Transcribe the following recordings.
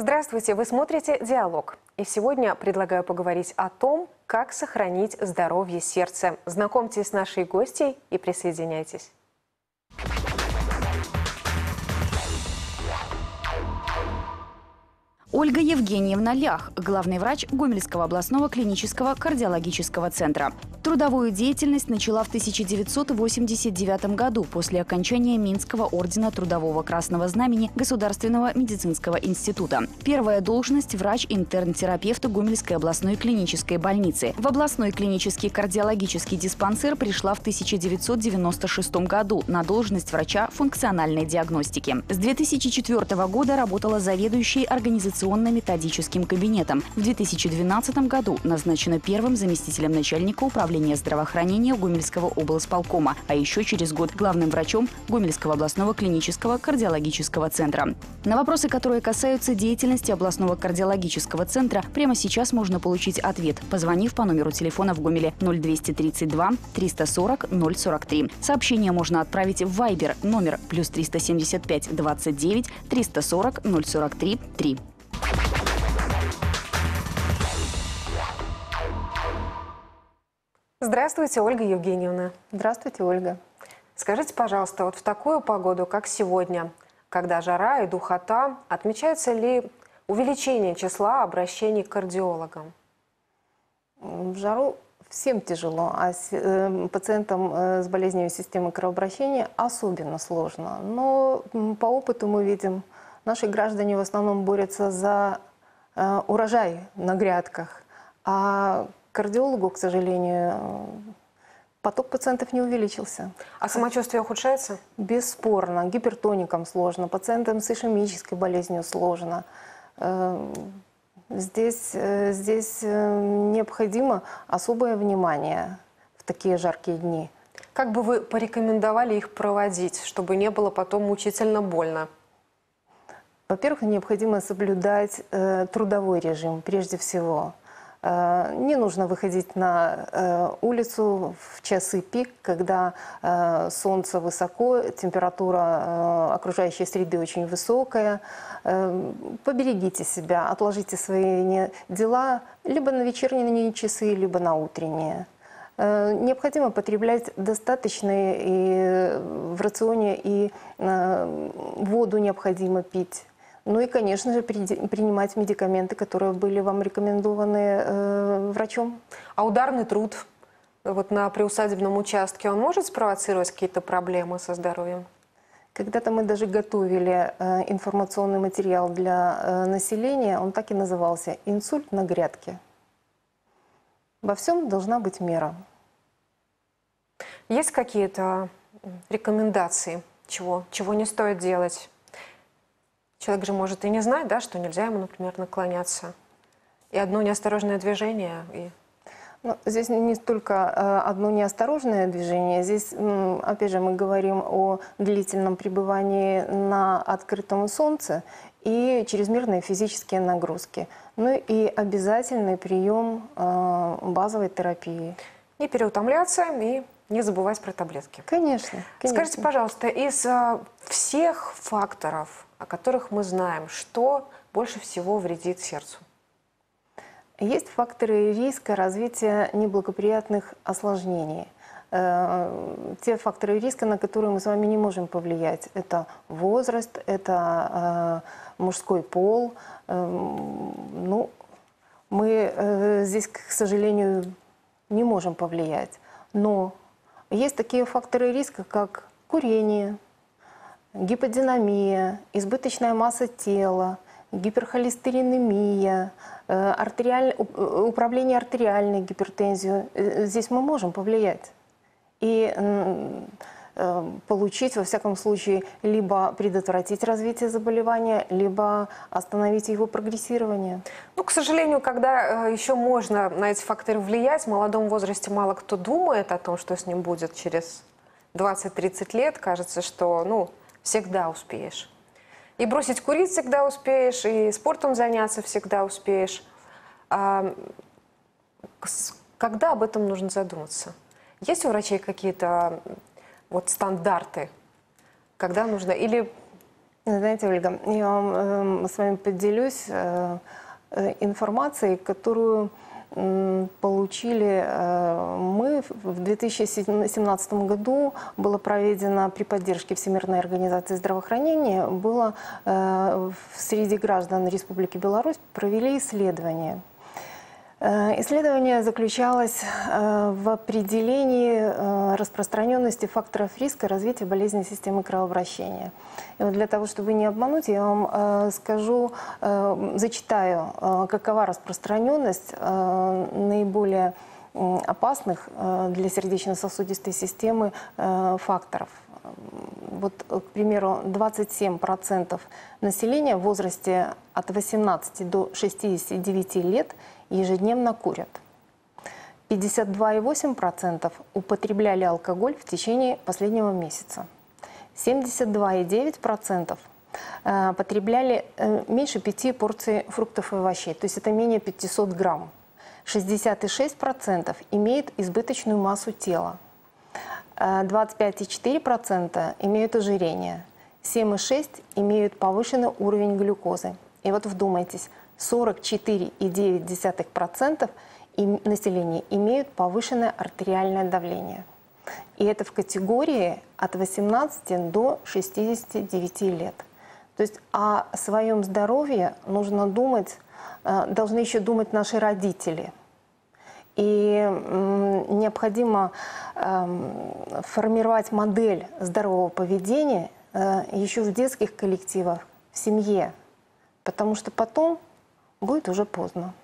Здравствуйте, вы смотрите «Диалог». И сегодня предлагаю поговорить о том, как сохранить здоровье сердца. Знакомьтесь с нашей гостьей и присоединяйтесь. Ольга Евгеньевна Лях, главный врач Гомельского областного клинического кардиологического центра. Трудовую деятельность начала в 1989 году после окончания Минского ордена Трудового Красного Знамени Государственного медицинского института. Первая должность – врач-интерн-терапевт Гомельской областной клинической больницы. В областной клинический кардиологический диспансер пришла в 1996 году на должность врача функциональной диагностики. С 2004 года работала заведующей организационной организационно-методическим кабинетом. В 2012 году назначена первым заместителем начальника управления здравоохранения Гомельского облсполкома, а еще через год главным врачом Гомельского областного клинического кардиологического центра. На вопросы, которые касаются деятельности областного кардиологического центра, прямо сейчас можно получить ответ, позвонив по номеру телефона в Гомеле 0232 340 043. Сообщение можно отправить в Viber номер плюс 375 29 340 043 3. Здравствуйте, Ольга Евгеньевна. Здравствуйте, Ольга. Скажите, пожалуйста, вот в такую погоду, как сегодня, когда жара и духота, отмечается ли увеличение числа обращений к кардиологам? В жару всем тяжело, а э, пациентам э, с болезнями системы кровообращения особенно сложно. Но по опыту мы видим, наши граждане в основном борются за э, урожай на грядках, а кардиологу, к сожалению, поток пациентов не увеличился. А самочувствие ухудшается? Бесспорно. Гипертоникам сложно, пациентам с ишемической болезнью сложно. Эм, здесь, э, здесь э, необходимо особое внимание в такие жаркие дни. Как бы вы порекомендовали их проводить, чтобы не было потом мучительно больно? Во-первых, необходимо соблюдать э, трудовой режим прежде всего. Э, не нужно выходить на э, улицу в часы пик, когда э, солнце высоко, температура окружающей среды очень высокая. Поберегите себя, отложите свои дела либо на вечерние часы, либо на утренние. Необходимо потреблять достаточные и в рационе, и воду необходимо пить. Ну и, конечно же, принимать медикаменты, которые были вам рекомендованы э, врачом. А ударный труд вот на приусадебном участке, он может спровоцировать какие-то проблемы со здоровьем? Когда-то мы даже готовили э, информационный материал для э, населения, он так и назывался «Инсульт на грядке». Во всем должна быть мера. Есть какие-то рекомендации, чего, чего не стоит делать? Человек же может и не знать, да, что нельзя ему, например, наклоняться. И одно неосторожное движение, и ну, здесь не столько э, одно неосторожное движение, здесь, опять же, мы говорим о длительном пребывании на открытом солнце и чрезмерные физические нагрузки. Ну и обязательный прием э, базовой терапии. Не переутомляться и не забывать про таблетки. Конечно. конечно. Скажите, пожалуйста, из э, всех факторов, о которых мы знаем, что больше всего вредит сердцу? Есть факторы риска развития неблагоприятных осложнений. Э, те факторы риска, на которые мы с вами не можем повлиять, это возраст, это э, мужской пол. Э, ну, мы здесь, к сожалению, не можем повлиять. Но есть такие факторы риска, как курение, гиподинамия, избыточная масса тела, гиперхолестеринемия, э, артериаль... Э, управление артериальной гипертензией. Э, здесь мы можем повлиять. И получить, во всяком случае, либо предотвратить развитие заболевания, либо остановить его прогрессирование. Ну, к сожалению, когда еще можно на эти факторы влиять, в молодом возрасте мало кто думает о том, что с ним будет через 20-30 лет. Кажется, что ну, всегда успеешь. И бросить курить всегда успеешь, и спортом заняться всегда успеешь. А, когда об этом нужно задуматься? Есть у врачей какие-то вот стандарты, когда нужно? Или Знаете, Ольга, я вам, эм, с вами поделюсь э, э, информацией, которую получили э, мы в 2017 году. Было проведено при поддержке Всемирной организации здравоохранения, было э, среди граждан Республики Беларусь провели исследование. Э, Исследование заключалось э, в определении э, распространенности факторов риска развития болезни системы кровообращения. И вот для того, чтобы не обмануть, я вам скажу, зачитаю, какова распространенность наиболее опасных для сердечно-сосудистой системы факторов. Вот, э, к примеру, 27% населения в возрасте от 18 до 69 лет ежедневно курят. 52,8% употребляли алкоголь в течение последнего месяца. 72,9% э, потребляли э, меньше 5 порций фруктов и овощей, то есть это менее 500 грамм. 66% имеют избыточную массу тела. Э, 25,4% имеют ожирение. 7,6% имеют повышенный уровень глюкозы. И вот вдумайтесь, 44,9% им- населения имеют повышенное артериальное давление. И это в категории от 18 до 69 лет. То есть о своем здоровье нужно думать, э, должны еще думать наши родители. И необходимо эм, формировать модель здорового поведения э, еще в детских коллективах, в семье, потому что потом будет уже поздно.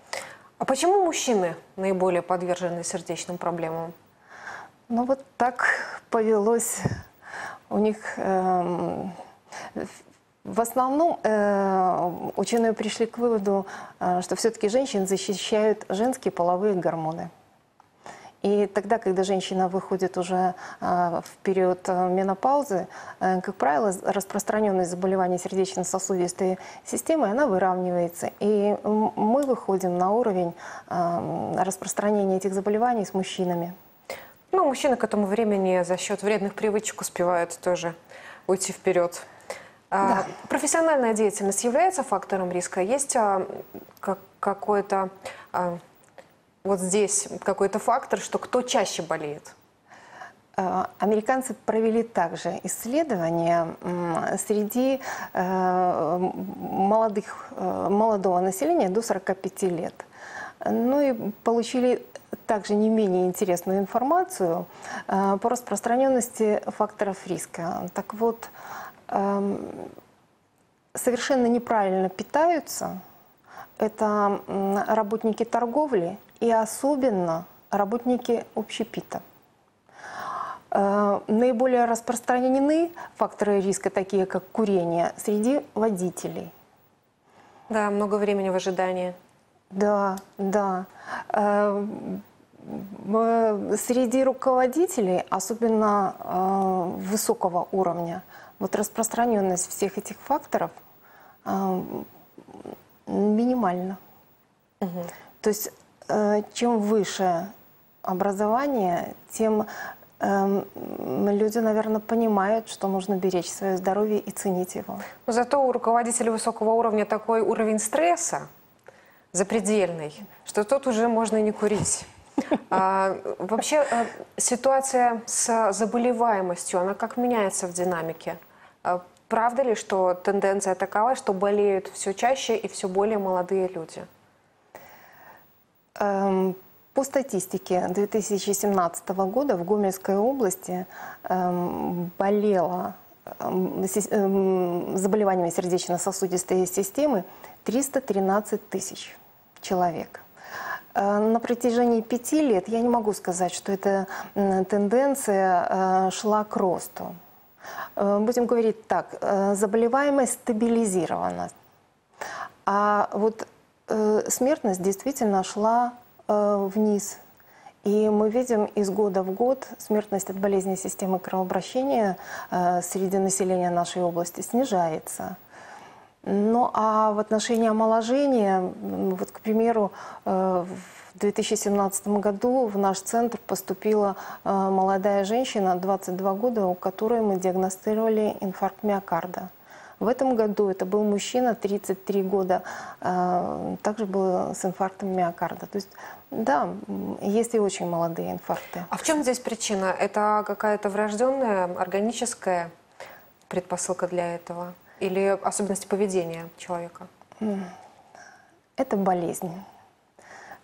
А почему мужчины наиболее подвержены сердечным проблемам? Ну вот так повелось у них. эм, в основном э, ученые пришли к выводу, э, что все-таки женщин защищают женские половые гормоны. И тогда, когда женщина выходит уже э, в период менопаузы, как правило, распространенность заболеваний сердечно-сосудистой системы, она выравнивается. И мы выходим на уровень распространения этих заболеваний с мужчинами. Ну, мужчины к этому времени за счет вредных привычек успевают тоже уйти вперед. А, Профессиональная деятельность является фактором риска? Есть а, как- какой-то а, вот здесь какой-то фактор, что кто чаще болеет? Э, Американцы провели также исследования м, среди э, молодых, э, молодого населения до 45 лет. Ну и получили также не менее интересную информацию э, по распространенности факторов риска. Так вот, совершенно неправильно питаются это работники торговли и особенно работники общепита. Э, Наиболее распространены факторы риска, такие как курение, среди водителей. Да, много времени в ожидании. Да, да. Э, м, Среди руководителей, особенно э, высокого уровня, вот распространенность всех этих факторов э, минимальна. То есть э, чем выше образование, тем эм, люди, наверное, понимают, что нужно беречь свое здоровье и ценить его. Но зато у руководителей высокого уровня такой уровень стресса запредельный, что тут уже можно и не курить. А, вообще э, ситуация с заболеваемостью, она как меняется в динамике? А, Правда ли, что тенденция такова, что болеют все чаще и все более молодые люди? Эм, По статистике 2017 года в Гомельской области эм, болело эм, заболеваниями сердечно-сосудистой системы 313 тысяч человек. Э, На протяжении пяти лет я не могу сказать, что эта тенденция э, шла к росту. Э, Будем говорить так, э, заболеваемость стабилизирована. А вот э, смертность действительно шла вниз. И мы видим из года в год смертность от болезней системы кровообращения среди населения нашей области снижается. Ну а в отношении омоложения, вот, к примеру, э, в 2017 году в наш центр поступила э, молодая женщина, 22 года, у которой мы диагностировали инфаркт миокарда. В этом году это был мужчина, 33 года, э, также был с инфарктом миокарда. То есть, да, есть и очень молодые инфаркты. А в чем здесь причина? Это какая-то врожденная, органическая предпосылка для этого? Или особенности поведения человека? Это болезнь.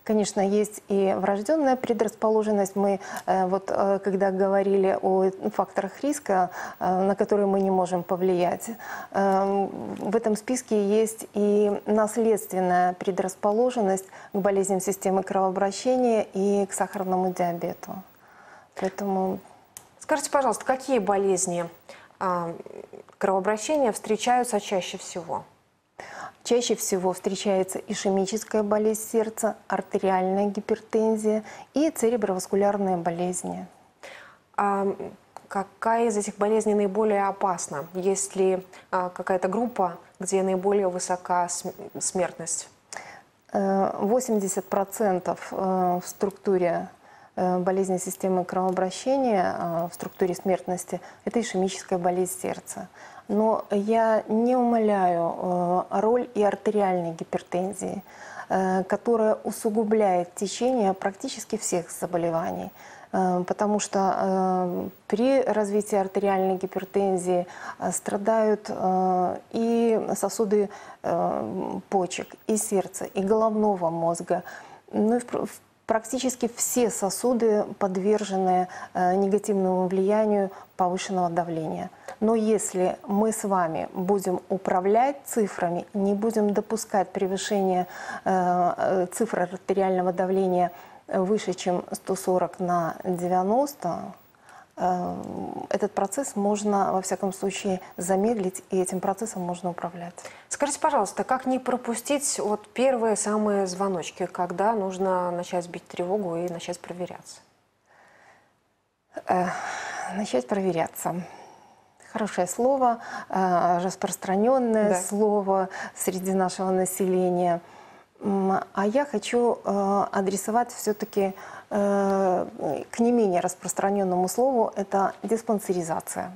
Конечно, есть и врожденная предрасположенность. Мы э, вот э, когда говорили о факторах риска, э, на которые мы не можем повлиять, э, в этом списке есть и наследственная предрасположенность к болезням системы кровообращения и к сахарному диабету. Поэтому Скажите, пожалуйста, какие болезни кровообращения встречаются чаще всего? Чаще всего встречается ишемическая болезнь сердца, артериальная гипертензия и цереброваскулярные болезни. А какая из этих болезней наиболее опасна? Есть ли а, какая-то группа, где наиболее высока см- смертность? Э, 80% э, в структуре э, болезни системы кровообращения, э, в структуре смертности, это ишемическая болезнь сердца. Но я не умаляю э, роль и артериальной гипертензии, э, которая усугубляет течение практически всех заболеваний. Э, Потому что при развитии артериальной гипертензии страдают и сосуды почек, и сердца, и головного мозга. Ну и в практически все сосуды подвержены э, негативному влиянию повышенного давления. Но если мы с вами будем управлять цифрами, не будем допускать превышения э, э, цифр артериального давления выше, чем 140 на 90, э, этот процесс можно, во всяком случае, замедлить, и этим процессом можно управлять. Скажите, пожалуйста, как не пропустить вот первые самые звоночки, когда нужно начать бить тревогу и начать проверяться? Э, Начать проверяться. Хорошее слово, э, распространенное Да. слово среди нашего населения. А я хочу э, адресовать все-таки к не менее распространенному слову – это диспансеризация.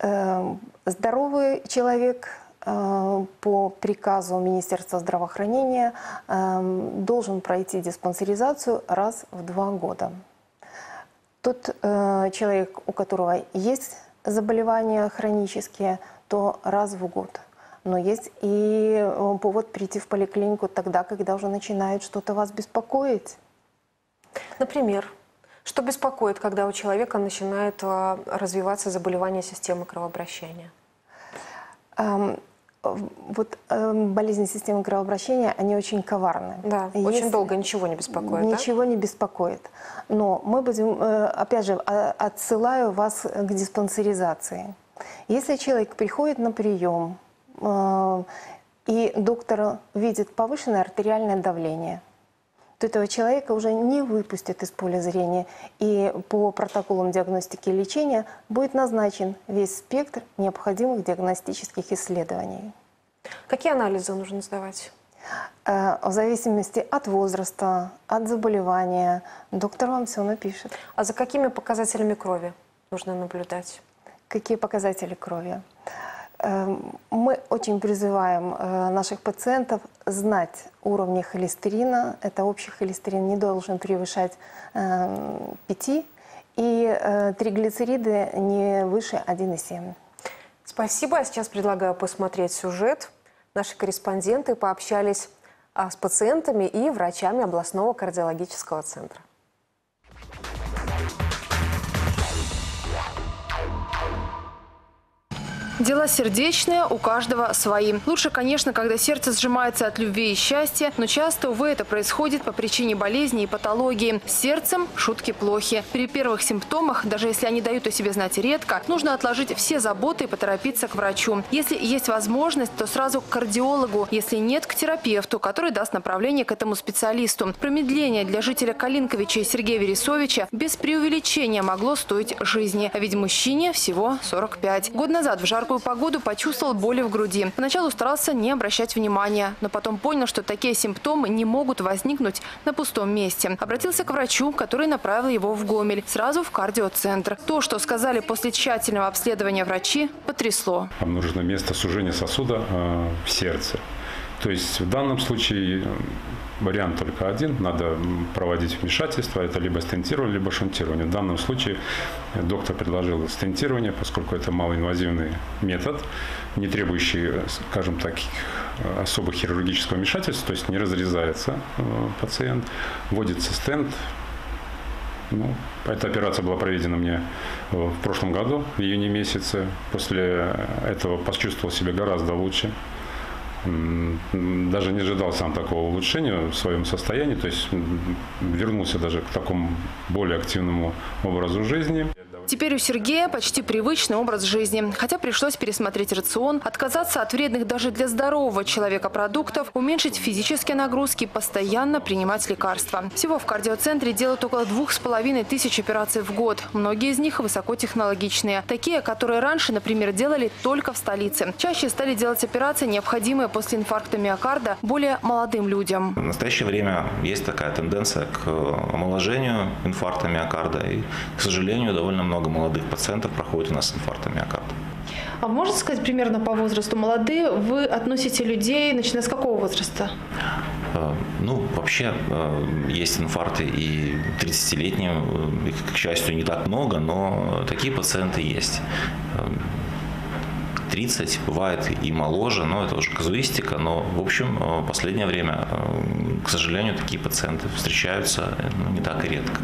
Э, Здоровый человек э, по приказу Министерства здравоохранения э, должен пройти диспансеризацию раз в два года. Тот э, человек, у которого есть заболевания хронические, то раз в год. Но есть и э, повод прийти в поликлинику тогда, когда уже начинает что-то вас беспокоить. Например, что беспокоит, когда у человека начинает а, развиваться заболевание системы кровообращения? В- Вот эм, болезни системы кровообращения, они очень коварны. Да, Если- очень долго ничего не беспокоит, да? Ничего не беспокоит. Но мы будем, э, опять же, а- отсылаю вас к диспансеризации. Если человек приходит на прием, э, и доктор видит повышенное артериальное давление, то этого человека уже не выпустят из поля зрения. И по протоколам диагностики и лечения будет назначен весь спектр необходимых диагностических исследований. Какие анализы нужно сдавать? Э, В зависимости от возраста, от заболевания, доктор вам все напишет. А за какими показателями крови нужно наблюдать? Какие показатели крови? Эм, Мы очень призываем э, наших пациентов знать уровни холестерина. Это общий холестерин не должен превышать 5, и э, триглицериды не выше 1,7. Спасибо. А сейчас предлагаю посмотреть сюжет. Наши корреспонденты пообщались а, с пациентами и врачами областного кардиологического центра. Дела сердечные, у каждого свои. Лучше, конечно, когда сердце сжимается от любви и счастья, но часто, увы, это происходит по причине болезни и патологии. С сердцем шутки плохи. При первых симптомах, даже если они дают о себе знать редко, нужно отложить все заботы и поторопиться к врачу. Если есть возможность, то сразу к кардиологу. Если нет, к терапевту, который даст направление к этому специалисту. Промедление для жителя Калинковича и Сергея Вересовича без преувеличения могло стоить жизни. А ведь мужчине всего 45. Год назад в жаркую жаркую погоду почувствовал боли в груди. Поначалу старался не обращать внимания, но потом понял, что такие симптомы не могут возникнуть на пустом месте. Обратился к врачу, который направил его в Гомель, сразу в кардиоцентр. То, что сказали после тщательного обследования врачи, потрясло. Обнаружено место сужения сосуда э, в сердце. То есть в данном случае э, вариант только один. Надо проводить вмешательство. Это либо стентирование, либо шунтирование. В данном случае э, доктор предложил стентирование, поскольку это малоинвазивный метод, не требующий, э, скажем так, особо хирургического вмешательства, то есть не разрезается пациент, вводится стенд, ну, эта операция была проведена мне в прошлом году, в июне месяце. После этого почувствовал себя гораздо лучше. Даже не ожидал сам такого улучшения в своем состоянии, то есть вернулся даже к такому более активному образу жизни. Теперь у Сергея почти привычный образ жизни. Хотя пришлось пересмотреть рацион, отказаться от вредных даже для здорового человека продуктов, уменьшить физические нагрузки, постоянно принимать лекарства. Всего в кардиоцентре делают около двух с половиной тысяч операций в год. Многие из них высокотехнологичные. Такие, которые раньше, например, делали только в столице. Чаще стали делать операции, необходимые после инфаркта миокарда, более молодым людям. В настоящее время есть такая тенденция к омоложению инфаркта миокарда. И, к сожалению, довольно много молодых пациентов проходит у нас с инфарктом миокарда. А можете сказать примерно по возрасту? Молодые вы относите людей, начиная с какого возраста? Э, Ну, вообще э, есть инфаркты и 30-летним, э, их, к счастью, не так много, но такие пациенты есть. Э, 30, бывает и моложе, но это уже казуистика. Но, в общем, в последнее время, к сожалению, такие пациенты встречаются ну, не так и редко.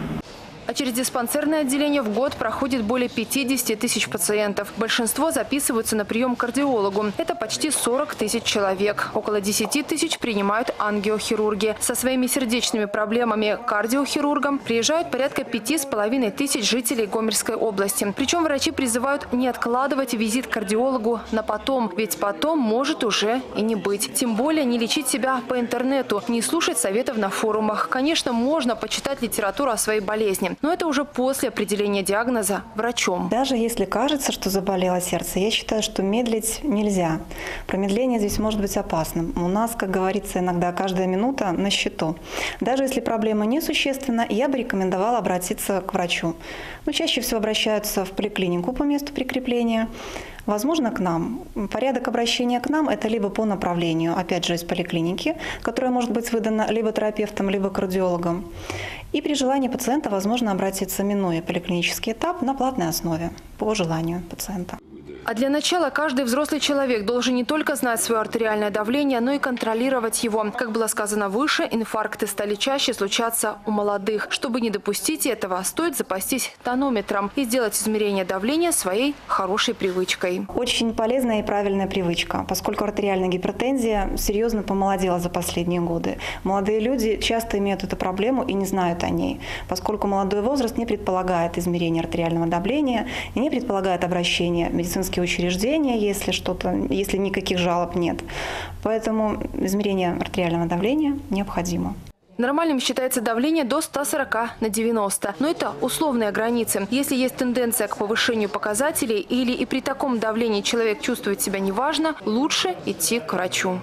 А через диспансерное отделение в год проходит более 50 тысяч пациентов. Большинство записываются на прием к кардиологу. Это почти 40 тысяч человек. Около 10 тысяч принимают ангиохирурги. Со своими сердечными проблемами кардиохирургам приезжают порядка 5,5 тысяч жителей Гомельской области. Причем врачи призывают не откладывать визит к кардиологу на потом, ведь потом может уже и не быть. Тем более не лечить себя по интернету, не слушать советов на форумах. Конечно, можно почитать литературу о своей болезни, но это уже после определения диагноза врачом. Даже если кажется, что заболело сердце, я считаю, что медлить нельзя. Промедление здесь может быть опасным. У нас, как говорится, иногда каждая минута на счету. Даже если проблема несущественна, я бы рекомендовала обратиться к врачу. Но чаще всего обращаются в поликлинику по месту прикрепления. Возможно, к нам. Порядок обращения к нам – это либо по направлению, опять же, из поликлиники, которая может быть выдана либо терапевтом, либо кардиологом. И при желании пациента возможно обратиться, минуя поликлинический этап, на платной основе, по желанию пациента. А для начала каждый взрослый человек должен не только знать свое артериальное давление, но и контролировать его. Как было сказано выше, инфаркты стали чаще случаться у молодых. Чтобы не допустить этого, стоит запастись тонометром и сделать измерение давления своей хорошей привычкой. Очень полезная и правильная привычка, поскольку артериальная гипертензия серьезно помолодела за последние годы. Молодые люди часто имеют эту проблему и не знают о ней, поскольку молодой возраст не предполагает измерения артериального давления и не предполагает обращение в медицинские учреждения, если что-то, если никаких жалоб нет. Поэтому измерение артериального давления необходимо. Нормальным считается давление до 140 на 90. Но это условные границы. Если есть тенденция к повышению показателей или и при таком давлении человек чувствует себя неважно, лучше идти к врачу.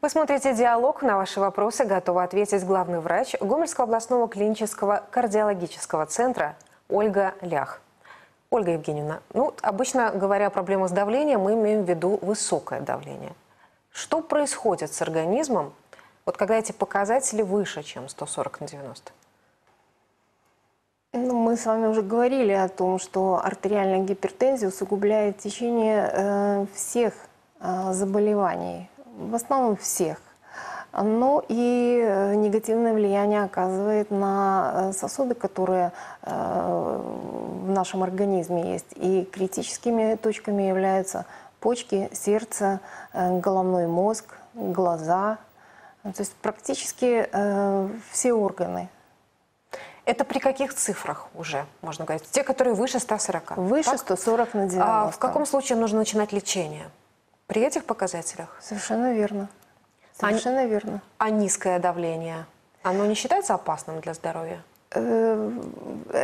Вы смотрите «Диалог». На ваши вопросы готова ответить главный врач Гомельского областного клинического кардиологического центра Ольга Лях. Ольга Евгеньевна, ну, обычно говоря о проблемах с давлением, мы имеем в виду высокое давление. Что происходит с организмом, вот когда эти показатели выше, чем 140 на 90? Ну, мы с вами уже говорили о том, что артериальная гипертензия усугубляет течение э, всех э, заболеваний, в основном всех. Но и э, негативное влияние оказывает на э, сосуды, которые э, в нашем организме есть. И критическими точками являются почки, сердце, головной мозг, глаза. То есть практически все органы. Это при каких цифрах уже, можно говорить? Те, которые выше 140? Выше Так? 140 на 90. А в каком случае нужно начинать лечение? При этих показателях? Совершенно верно. Они- Совершенно верно. А низкое давление, оно не считается опасным для здоровья? Э,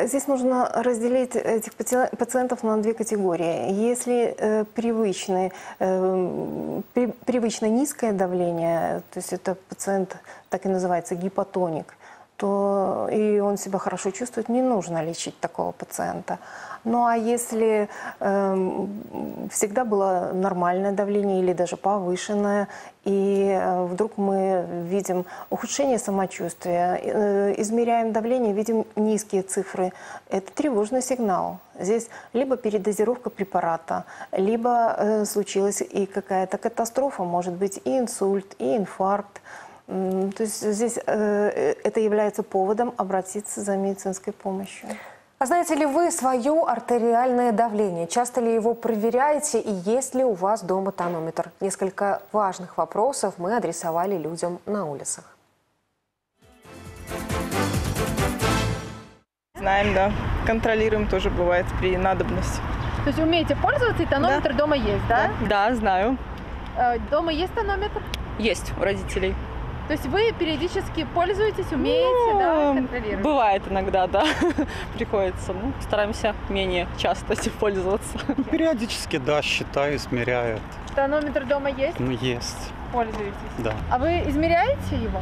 Здесь нужно разделить этих пациентов на две категории. Если э, привычный, э, при- привычно низкое давление, то есть это пациент так и называется гипотоник, то и он себя хорошо чувствует, не нужно лечить такого пациента. Ну а если эм, всегда было нормальное давление или даже повышенное, и э, вдруг мы видим ухудшение самочувствия, э, измеряем давление, видим низкие цифры, это тревожный сигнал. Здесь либо передозировка препарата, либо э, случилась и какая-то катастрофа, может быть и инсульт, и инфаркт. То есть здесь э, это является поводом обратиться за медицинской помощью. А знаете ли вы свое артериальное давление? Часто ли его проверяете и есть ли у вас дома тонометр? Несколько важных вопросов мы адресовали людям на улицах. Знаем, да. Контролируем тоже бывает при надобности. То есть умеете пользоваться и тонометр дома есть, да? Да, знаю. Э, Дома есть тонометр? Есть у родителей. То есть вы периодически пользуетесь, умеете, да, Ну, контролируете? Бывает иногда, да. Приходится. Ну, стараемся менее часто этим пользоваться. Периодически, да, считаю, измеряю. Тонометр дома есть, Ну, есть, пользуетесь. да. А вы измеряете его?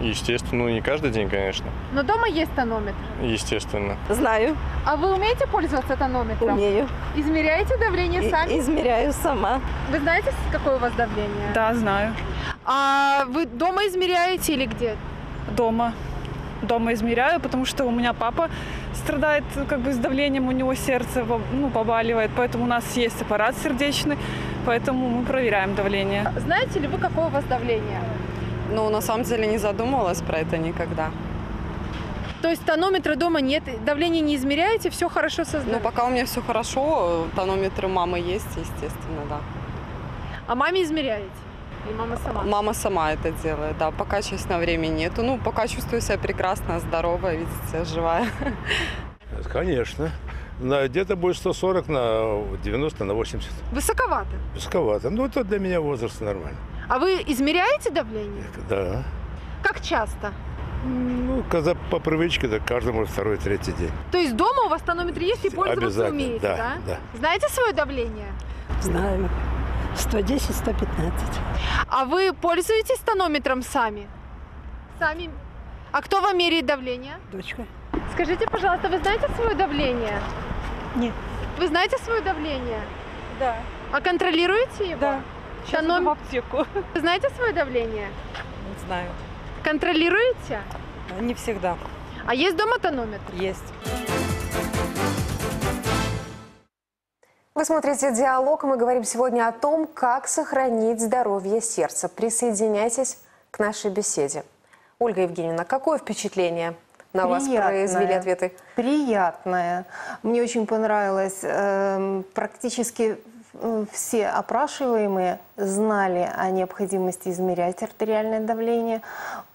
Естественно, ну не каждый день, конечно. Но дома есть тонометр. Естественно. Знаю, А вы умеете пользоваться тонометром? умею. Измеряете давление И- сами? измеряю сама. Вы знаете, какое у вас давление? Да, знаю. А вы дома измеряете или где? Дома. Дома измеряю, потому что у меня папа страдает как бы с давлением, у него сердце ну, побаливает, поэтому у нас есть аппарат сердечный, поэтому мы проверяем давление. Знаете ли вы, какое у вас давление? Ну, на самом деле не задумывалась про это никогда. То есть тонометра дома нет, давление не измеряете, все хорошо со Но здоровьем? пока у меня все хорошо, тонометры мамы есть, естественно, да. А маме измеряете? И мама сама? Мама сама это делает, да. Пока, честно, времени нету. Ну, пока чувствую себя прекрасно, здоровая, видите, живая. Конечно. На где-то будет 140 на 90 на 80. Высоковато. Высоковато. Ну, это для меня возраст нормально. А вы измеряете давление? Да. Как часто? Ну, когда по привычке, да, каждому второй, третий день. То есть дома у вас тонометр есть и пользоваться умеете, да, да? да. Знаете свое давление? Знаю. 110-115. А вы пользуетесь тонометром сами? Сами? А кто вам меряет давление? Дочка. Скажите, пожалуйста, вы знаете свое давление? Нет. Вы знаете свое давление? Да. А контролируете его? Да. Сейчас иду в аптеку. Вы знаете свое давление? Знаю. Контролируете? Не всегда. А есть дома тонометр? Есть. Вы смотрите «Диалог», мы говорим сегодня о том, как сохранить здоровье сердца. Присоединяйтесь к нашей беседе. Ольга Евгеньевна, какое впечатление на вас Приятное. произвели ответы? Приятное. Мне очень понравилось. эм, Практически э, все опрашиваемые знали о необходимости измерять артериальное давление.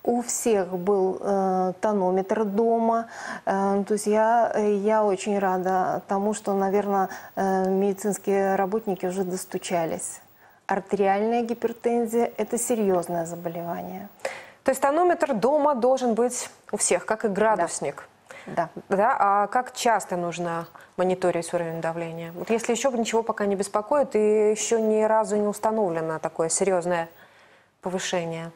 У всех был э, тонометр дома. Э, то есть я, я очень рада тому, что, наверное, э, медицинские работники уже достучались. Артериальная гипертензия – это серьезное заболевание. То есть тонометр дома должен быть у всех, как и градусник. Да. Да, а как часто нужно мониторить уровень давления? Вот если еще ничего пока не беспокоит и еще ни разу не установлено такое серьезное повышение.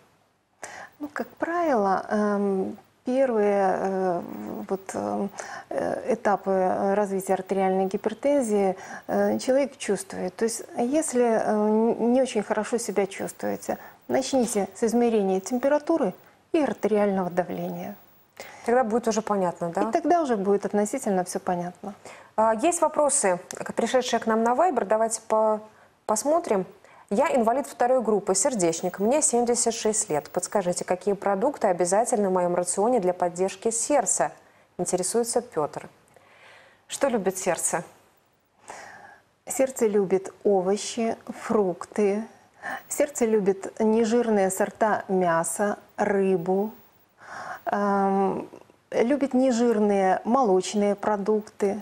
Ну, как правило, эм, первые э, вот, эм, э, этапы развития артериальной гипертензии э, человек чувствует. То есть, если э, не очень хорошо себя чувствуете, начните с измерения температуры и артериального давления. Тогда будет уже понятно, да? И тогда уже будет относительно все понятно. А, Есть вопросы, пришедшие к нам на Вайбер. Давайте по- посмотрим. Я инвалид второй группы, сердечник. Мне 76 лет. Подскажите, какие продукты обязательны в моем рационе для поддержки сердца? Интересуется Петр. Что любит сердце? Сердце любит овощи, фрукты. Сердце любит нежирные сорта мяса, рыбу. Эм, любит нежирные молочные продукты.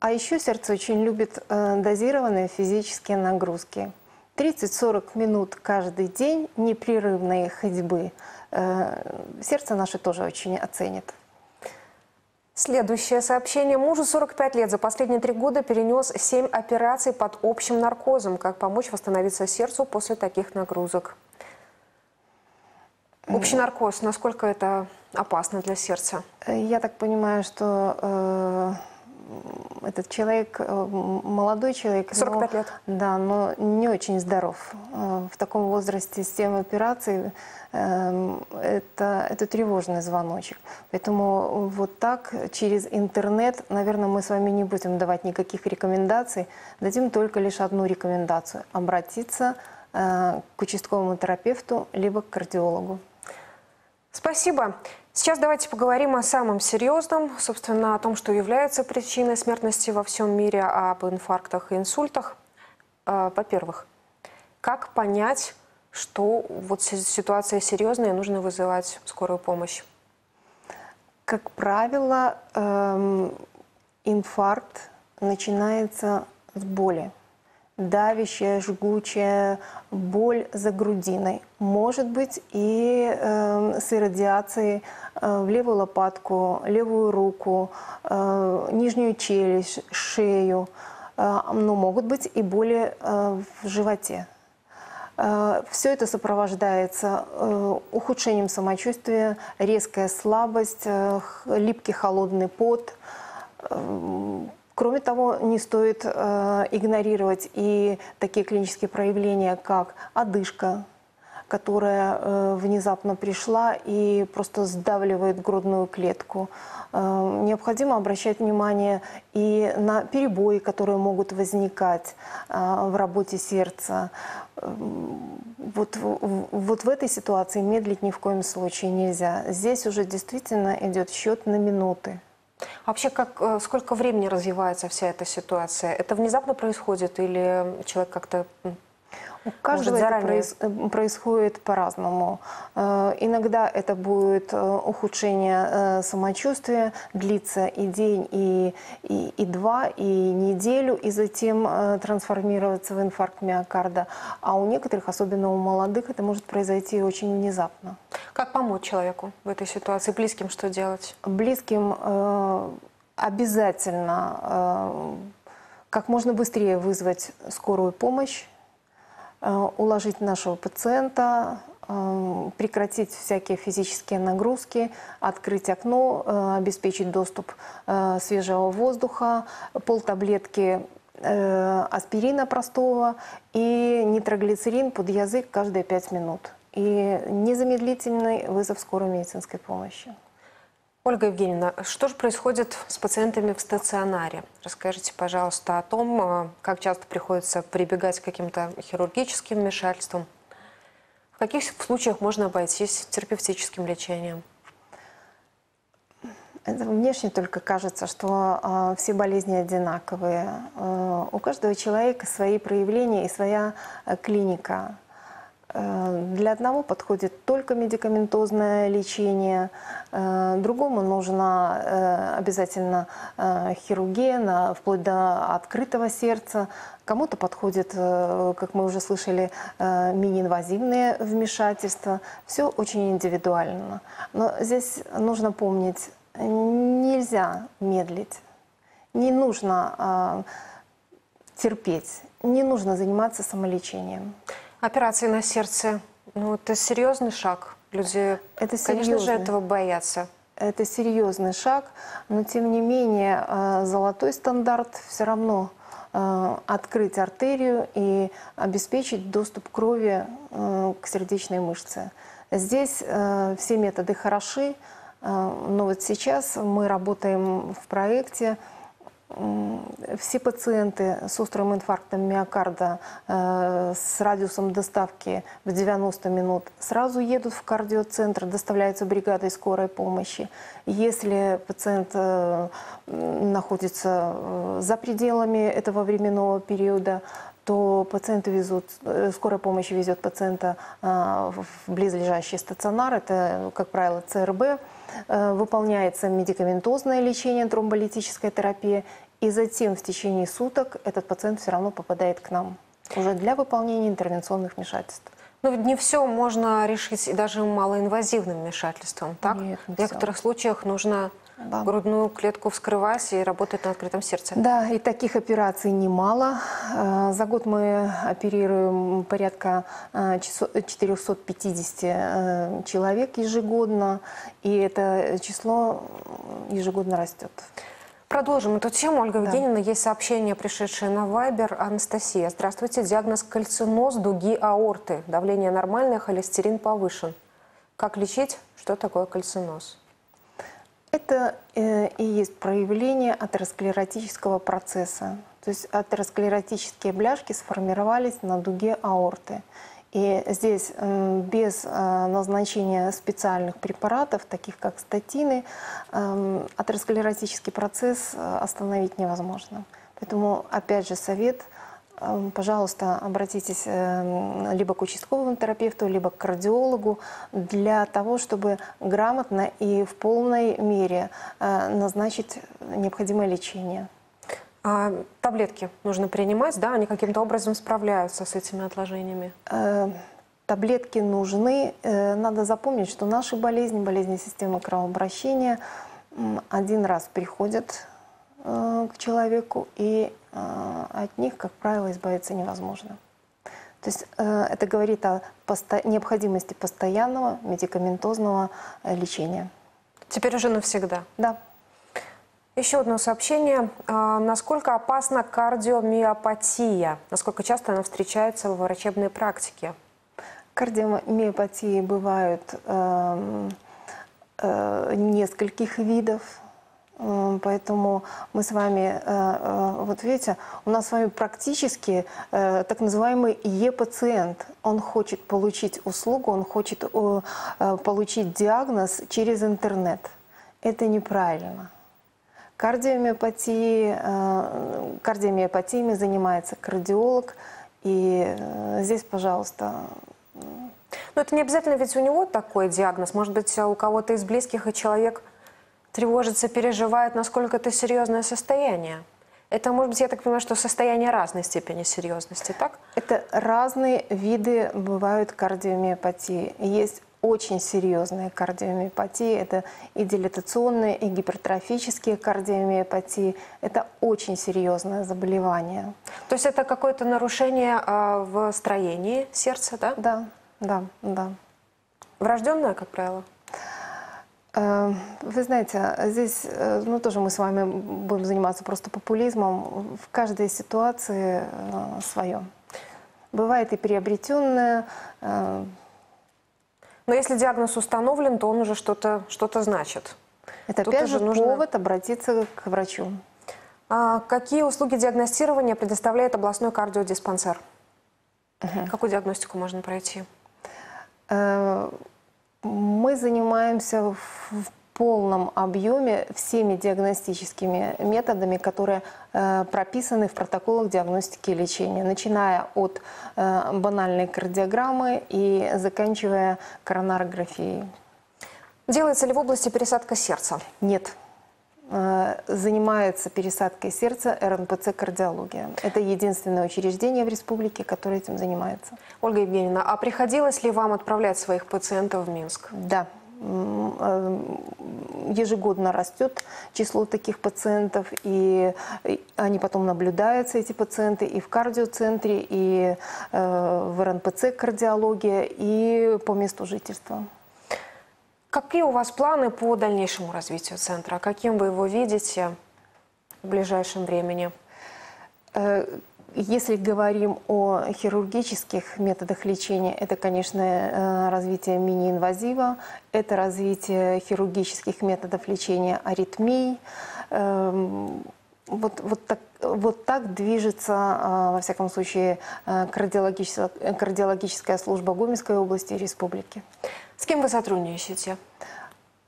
А еще сердце очень любит э, дозированные физические нагрузки. 30-40 минут каждый день непрерывной ходьбы. Э, сердце наше тоже очень оценит. Следующее сообщение. Мужу 45 лет. За последние три года перенес 7 операций под общим наркозом. Как помочь восстановиться сердцу после таких нагрузок? Общий наркоз, насколько это опасно для сердца? Я так понимаю, что э, этот человек, э, молодой человек. 45 но- лет. Да, но не очень здоров. Э, В таком возрасте 7 операций эм, это, это тревожный звоночек. Поэтому вот так через интернет, наверное, мы с вами не будем давать никаких рекомендаций. Дадим только лишь одну рекомендацию. Обратиться э, к участковому терапевту либо к кардиологу. Спасибо. Сейчас давайте поговорим о самом серьезном, собственно, о том, что является причиной смертности во всем мире, об инфарктах и инсультах. Э, Во-первых, как понять, что вот си- ситуация серьезная нужно вызывать скорую помощь? Как правило, эм, инфаркт начинается с боли. Давящая, жгучая боль за грудиной. Может быть и эм, с иррадиацией э, в левую лопатку, левую руку, э, нижнюю челюсть, шею. Э, но могут быть и боли э, в животе. Все это сопровождается э, ухудшением самочувствия, резкая слабость, э, липкий холодный пот. Кроме того, не стоит э, игнорировать и такие клинические проявления, как одышка, которая э, внезапно пришла и просто сдавливает грудную клетку. Э, необходимо обращать внимание и на перебои, которые могут возникать э, в работе сердца. Эм, Вот, вот в этой ситуации медлить ни в коем случае нельзя. Здесь уже действительно идет счет на минуты. Вообще, как, э, сколько времени развивается вся эта ситуация? Это внезапно происходит или человек как-то У каждого может это заранее? проис- э, происходит по-разному. Э, Иногда это будет э, ухудшение э, самочувствия, длится и день, и, и, и два, и неделю, и затем э, трансформироваться в инфаркт миокарда. А у некоторых, особенно у молодых, это может произойти очень внезапно. Как помочь человеку в этой ситуации? Близким что делать? Близким э, обязательно э, как можно быстрее вызвать скорую помощь, уложить нашего пациента, э, прекратить всякие физические нагрузки, открыть окно, э, обеспечить доступ э, свежего воздуха, полтаблетки э, аспирина простого и нитроглицерин под язык каждые 5 минут. И незамедлительный вызов скорой медицинской помощи. Ольга Евгеньевна, что же происходит с пациентами в стационаре? Расскажите, пожалуйста, о том, э, как часто приходится прибегать к каким-то хирургическим вмешательствам. В каких случаях можно обойтись терапевтическим лечением? Это внешне только кажется, что э, все болезни одинаковые. Э, у каждого человека свои проявления и своя э, клиника. Э, для одного подходит только медикаментозное лечение, э, другому нужна э, обязательно хирургия, вплоть до открытого сердца. Кому-то подходит, как мы уже слышали, мини-инвазивные вмешательства. Все очень индивидуально. Но здесь нужно помнить, нельзя медлить, не нужно терпеть, не нужно заниматься самолечением. Операции на сердце, ну, это серьезный шаг. Люди, Это конечно же, этого боятся. Это серьезный шаг, но тем не менее э, золотой стандарт все равно э, открыть артерию и обеспечить доступ крови э, к сердечной мышце. Здесь все методы хороши, но вот сейчас мы работаем в проекте Все пациенты с острым инфарктом миокарда э, с радиусом доставки в 90 минут сразу едут в кардиоцентр, доставляются бригадой скорой помощи. Если пациент э, находится э, за пределами этого временного периода, то пациенты везут, скорая помощь везет пациента в близлежащий стационар, это, как правило, ЦРБ, выполняется медикаментозное лечение, тромболитическая терапия, и затем в течение суток этот пациент все равно попадает к нам уже для выполнения интервенционных вмешательств. Но ведь не все можно решить и даже малоинвазивным вмешательством, так? Нет, не В некоторых случаях нужно Да. грудную клетку вскрывать и работать на открытом сердце. Да, и таких операций немало. Э, За год мы оперируем порядка э, часо- 450 э, человек ежегодно, и это число ежегодно растет. Продолжим эту тему. Ольга Да. Евгеньевна, есть сообщение, пришедшее на Вайбер. Анастасия, здравствуйте. Диагноз кальциноз дуги аорты. Давление нормальное, холестерин повышен. Как лечить? Что такое кальциноз? Это э, и есть проявление атеросклеротического процесса. То есть атеросклеротические бляшки сформировались на дуге аорты. И здесь м, без э, назначения специальных препаратов, таких как статины, эм, атеросклеротический процесс э, остановить невозможно. Поэтому, опять же, совет пожалуйста, обратитесь эм, либо к участковому терапевту, либо к кардиологу для того, чтобы грамотно и в полной мере э, назначить необходимое лечение. А, таблетки нужно принимать, да? Они каким-то образом справляются с этими отложениями? Э, Таблетки нужны. Э, Надо запомнить, что наши болезни, болезни системы кровообращения, один раз приходят к человеку, и от них, как правило, избавиться невозможно. То есть э, это говорит о посто- необходимости постоянного медикаментозного э, лечения. Теперь уже навсегда. Да. Еще одно сообщение. А, Насколько опасна кардиомиопатия? Насколько часто она встречается в врачебной практике? Кардиомиопатии бывают эм, э, нескольких видов, поэтому мы с вами, э, э, вот видите, у нас с вами практически э, так называемый Е-пациент. Он хочет получить услугу, он хочет получить диагноз через интернет. Это неправильно. Кардиомиопатии, кардиомиопатиями занимается кардиолог. И здесь, пожалуйста, Но это не обязательно ведь у него такой диагноз. Может быть, у кого-то из близких и человек тревожится, переживает, насколько это серьезное состояние. Это, может быть, я так понимаю, что состояние разной степени серьезности, так? Это разные виды бывают кардиомиопатии. Есть очень серьезные кардиомиопатии. Это и дилатационные, и гипертрофические кардиомиопатии. Это очень серьезное заболевание. То есть это какое-то нарушение а, в строении сердца, да? Да, да, да. Врожденное, как правило? Э, Вы знаете, здесь, э, ну, тоже мы с вами будем заниматься просто популизмом. В каждой ситуации свое. Бывает и приобретенное. э, Но если диагноз установлен, то он уже что-то что значит. Это Тут опять же нужно- повод обратиться к врачу. А какие услуги диагностирования предоставляет областной кардиодиспансер? Какую диагностику можно пройти? Мы занимаемся в в полном объеме всеми диагностическими методами, которые э, прописаны в протоколах диагностики и лечения, начиная от э, банальной кардиограммы и заканчивая коронарографией. Делается ли в области пересадка сердца? Нет. Э, Занимается пересадкой сердца РНПЦ «Кардиология». Это единственное учреждение в республике, которое этим занимается. Ольга Евгеньевна, а приходилось ли вам отправлять своих пациентов в Минск? Да. Э, Ежегодно растет число таких пациентов, и и они потом наблюдаются, эти пациенты, и в кардиоцентре, и э, в РНПЦ «Кардиология», и по месту жительства. Какие у вас планы по дальнейшему развитию центра? Каким вы его видите в ближайшем времени? Э, Если говорим о хирургических методах лечения, это, конечно, э, развитие мини-инвазива, это развитие хирургических методов лечения аритмий. Эм, Вот, вот, так, вот так движется, э, во всяком случае, кардиологическая, кардиологическая служба Гомельской области и республики. С кем вы сотрудничаете?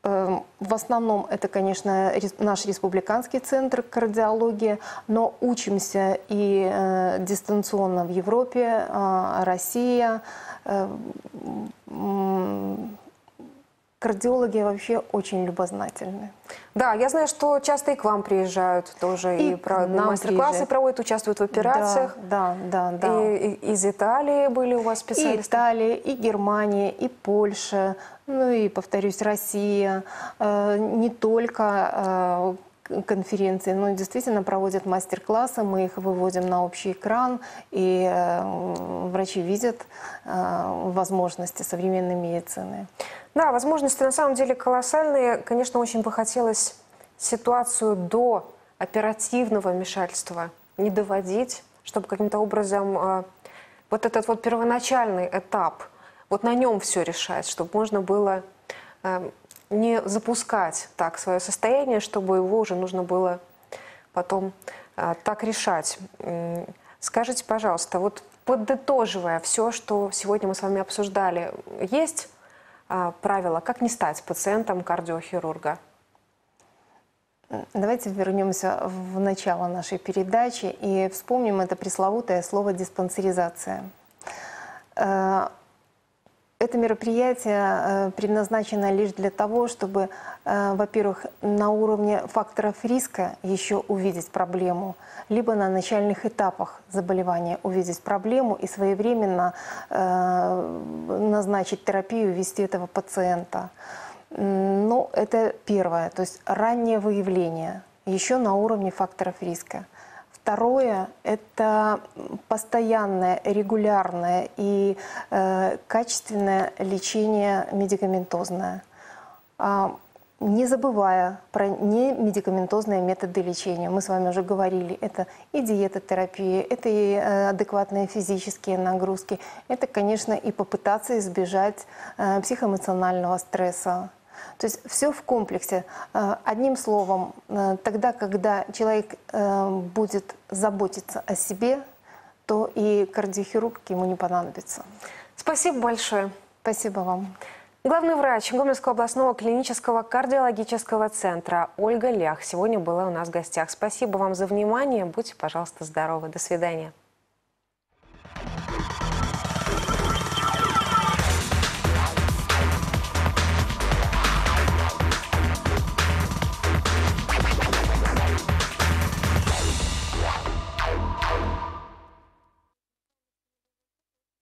Эм, В основном это, конечно, наш республиканский центр кардиологии, но учимся и э, дистанционно в Европе, э, Россия, э, Кардиологи вообще очень любознательны. Да, я знаю, что часто и к вам приезжают тоже, и, И про- мастер-классы проводят, участвуют в операциях. Да, да, да. да. И, и из Италии были у вас И специалисты? Италия, и Германия, и Польша, ну и, повторюсь, Россия. Э, Не только э, конференции, но и действительно проводят мастер-классы, мы их выводим на общий экран, и э, врачи видят э, возможности современной медицины. Да, возможности на самом деле колоссальные. Конечно, очень бы хотелось ситуацию до оперативного вмешательства не доводить, чтобы каким-то образом э, вот этот вот первоначальный этап, вот на нем все решать, чтобы можно было э, не запускать так свое состояние, чтобы его уже нужно было потом э, так решать. Скажите, пожалуйста, вот подытоживая все, что сегодня мы с вами обсуждали, есть правила, как не стать пациентом кардиохирурга? Давайте вернемся в начало нашей передачи и вспомним это пресловутое слово «диспансеризация». Это мероприятие э, предназначено лишь для того, чтобы, э, во-первых, на уровне факторов риска еще увидеть проблему, либо на начальных этапах заболевания увидеть проблему и своевременно э, назначить терапию, вести этого пациента. М, Ну, это первое, то есть раннее выявление, еще на уровне факторов риска. Второе – это постоянное, регулярное и э, качественное лечение медикаментозное. А, не забывая про немедикаментозные методы лечения. Мы с вами уже говорили, это и диетотерапия, это и э, адекватные физические нагрузки, это, конечно, и попытаться избежать э, психоэмоционального стресса. То есть все в комплексе. Э, Одним словом, э, тогда, когда человек э, будет заботиться о себе, то и кардиохирург ему не понадобится. Спасибо большое. Спасибо вам. Главный врач Гомельского областного клинического кардиологического центра Ольга Лях сегодня была у нас в гостях. Спасибо вам за внимание. Будьте, пожалуйста, здоровы. До свидания.